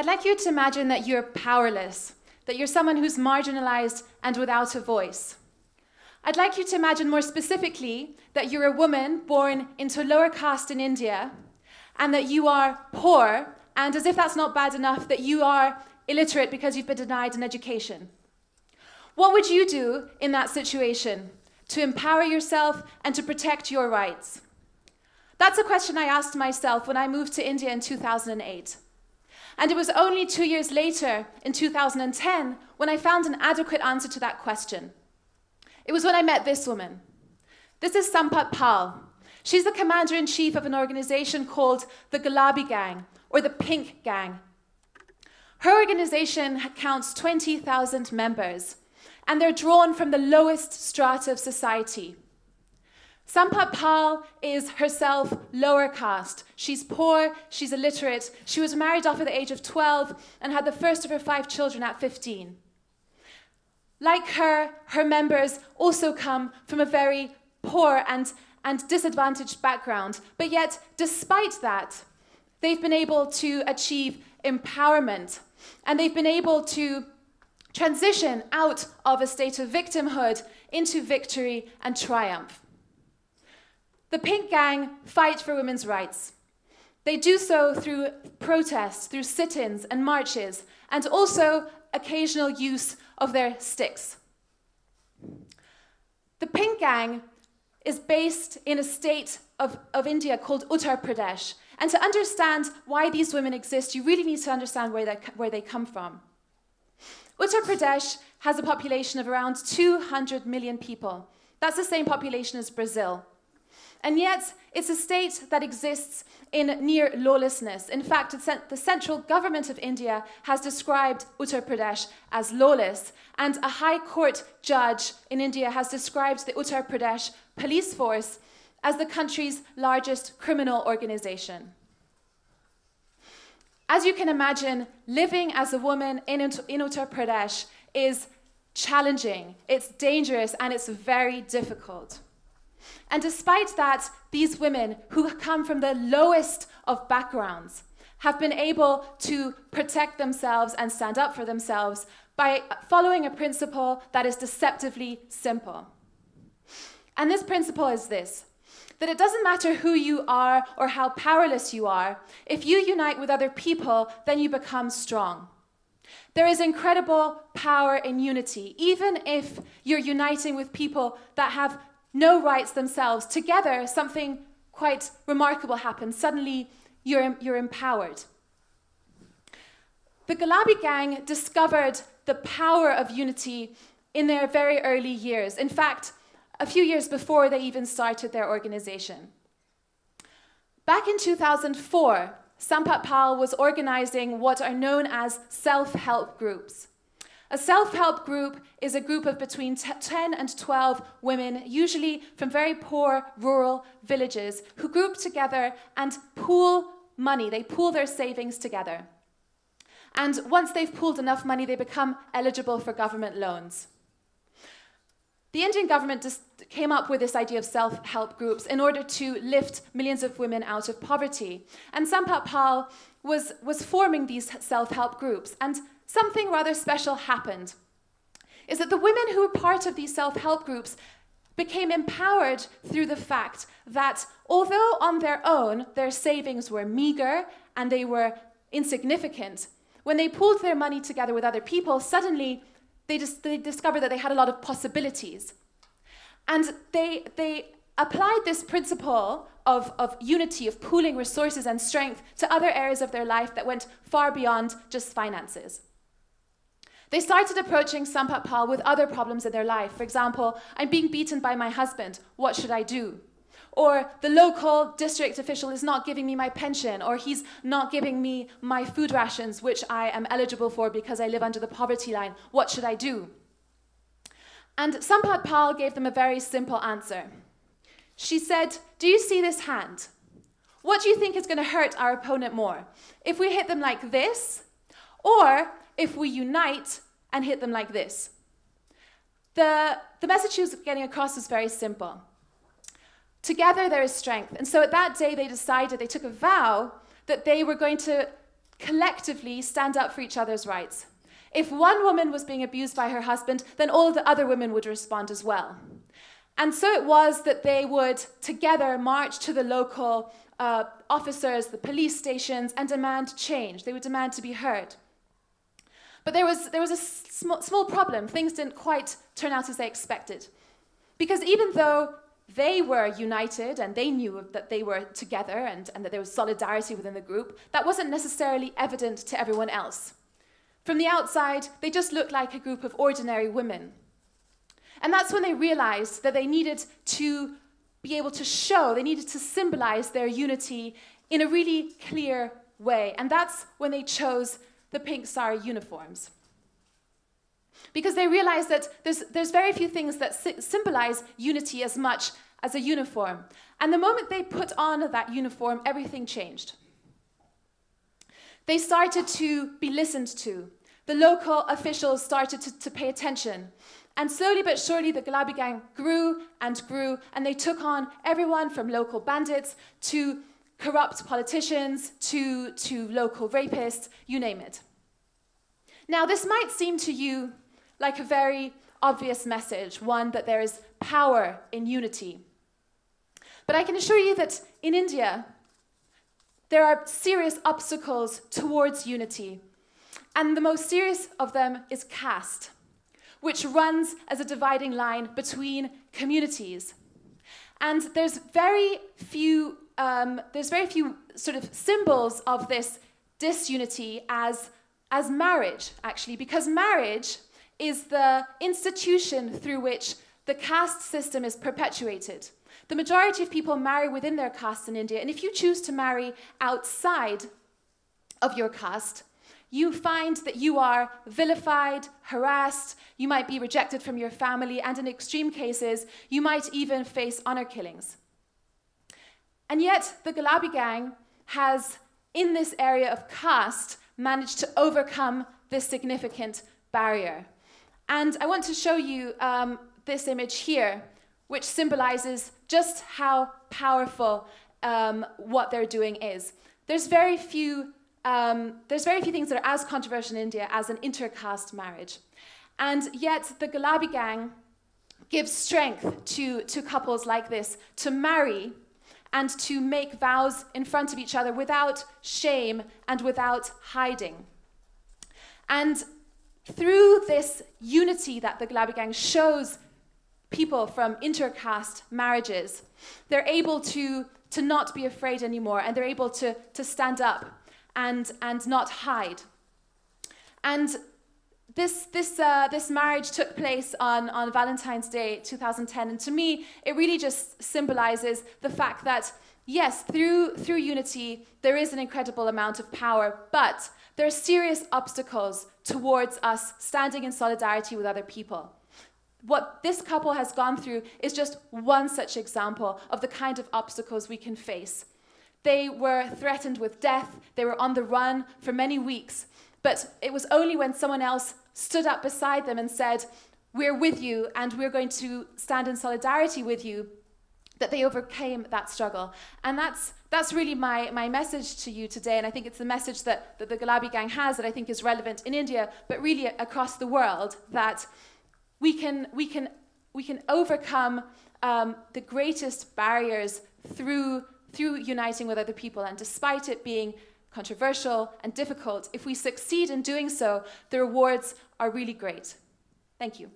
I'd like you to imagine that you're powerless, that you're someone who's marginalized and without a voice. I'd like you to imagine more specifically that you're a woman born into a lower caste in India and that you are poor, and as if that's not bad enough, that you are illiterate because you've been denied an education. What would you do in that situation to empower yourself and to protect your rights? That's a question I asked myself when I moved to India in 2008. And it was only two years later, in 2010, when I found an adequate answer to that question. It was when I met this woman. This is Sampat Pal. She's the commander in chief of an organization called the Gulabi Gang, or the Pink Gang. Her organization counts 20,000 members, and they're drawn from the lowest strata of society. Sampat Pal is herself lower caste. She's poor, she's illiterate. She was married off at the age of 12 and had the first of her five children at 15. Like her, her members also come from a very poor and, and disadvantaged background. But yet, despite that, they've been able to achieve empowerment and they've been able to transition out of a state of victimhood into victory and triumph. The Pink Gang fight for women's rights. They do so through protests, through sit ins and marches, and also occasional use of their sticks. The Pink Gang is based in a state of, of India called Uttar Pradesh. And to understand why these women exist, you really need to understand where where they come from. Uttar Pradesh has a population of around 200 million people. That's the same population as Brazil. And yet, it's a state that exists in near lawlessness. In fact, the central government of India has described Uttar Pradesh as lawless, and a high court judge in India has described the Uttar Pradesh police force as the country's largest criminal organization. As you can imagine, living as a woman in, in Uttar Pradesh is challenging, it's dangerous, and it's very difficult. And despite that, these women who come from the lowest of backgrounds have been able to protect themselves and stand up for themselves by following a principle that is deceptively simple. And this principle is this that it doesn't matter who you are or how powerless you are, if you unite with other people, then you become strong. There is incredible power in unity, even if you're uniting with people that have no rights themselves. Together, something quite remarkable happens. Suddenly, you're, you're empowered. The Gulabi gang discovered the power of unity in their very early years. In fact, a few years before they even started their organization. Back in 2004, Sampat Pal was organizing what are known as self help groups. A self help group is a group of between 10 and 12 women, usually from very poor rural villages, who group together and pool money. They pool their savings together. And once they've pooled enough money, they become eligible for government loans. The Indian government just came up with this idea of self help groups in order to lift millions of women out of poverty. And Sampat Pal was, was forming these self help groups. And something rather special happened. Is that the women who were part of these self help groups became empowered through the fact that although on their own their savings were meager and they were insignificant, when they pooled their money together with other people, suddenly they, dis- they discovered that they had a lot of possibilities. And they, they applied this principle of, of unity, of pooling resources and strength to other areas of their life that went far beyond just finances. They started approaching Sampat Pal with other problems in their life. For example, I'm being beaten by my husband. What should I do? Or the local district official is not giving me my pension, or he's not giving me my food rations, which I am eligible for because I live under the poverty line. What should I do? And Sampat Pal gave them a very simple answer. She said, Do you see this hand? What do you think is going to hurt our opponent more? If we hit them like this, or if we unite and hit them like this. The, the message she was getting across was very simple. Together there is strength. And so at that day they decided, they took a vow that they were going to collectively stand up for each other's rights. If one woman was being abused by her husband, then all of the other women would respond as well. And so it was that they would together march to the local uh, officers, the police stations, and demand change. They would demand to be heard. But there was, there was a sm small problem. Things didn't quite turn out as they expected. Because even though they were united and they knew that they were together and, and that there was solidarity within the group, that wasn't necessarily evident to everyone else. From the outside, they just looked like a group of ordinary women. And that's when they realized that they needed to be able to show, they needed to symbolize their unity in a really clear way. And that's when they chose the pink sari uniforms. Because they realized that there's, there's very few things that symbolize unity as much as a uniform. And the moment they put on that uniform, everything changed. They started to be listened to. The local officials started to, to pay attention. And slowly but surely, the Gulabi gang grew and grew, and they took on everyone from local bandits to corrupt politicians to, to local rapists, you name it. Now, this might seem to you like a very obvious message, one that there is power in unity. But I can assure you that in India, there are serious obstacles towards unity. And the most serious of them is caste which runs as a dividing line between communities. And there's very few, um, there's very few sort of symbols of this disunity as, as marriage, actually, because marriage is the institution through which the caste system is perpetuated. The majority of people marry within their caste in India, and if you choose to marry outside of your caste, you find that you are vilified, harassed, you might be rejected from your family, and in extreme cases, you might even face honor killings. And yet, the Gulabi gang has, in this area of caste, managed to overcome this significant barrier. And I want to show you um, this image here, which symbolizes just how powerful um, what they're doing is. There's very few um, there's very few things that are as controversial in India as an intercaste marriage. And yet, the Gulabi gang gives strength to, to couples like this to marry and to make vows in front of each other without shame and without hiding. And through this unity that the Gulabi gang shows people from intercaste marriages, they're able to, to not be afraid anymore and they're able to, to stand up and, and not hide. And this, this, uh, this marriage took place on, on Valentine's Day 2010. And to me, it really just symbolizes the fact that, yes, through, through unity, there is an incredible amount of power, but there are serious obstacles towards us standing in solidarity with other people. What this couple has gone through is just one such example of the kind of obstacles we can face. They were threatened with death. They were on the run for many weeks. But it was only when someone else stood up beside them and said, We're with you and we're going to stand in solidarity with you, that they overcame that struggle. And that's, that's really my, my message to you today. And I think it's the message that, that the Gulabi gang has that I think is relevant in India, but really across the world, that we can, we can, we can overcome um, the greatest barriers through through uniting with other people. And despite it being controversial and difficult, if we succeed in doing so, the rewards are really great. Thank you.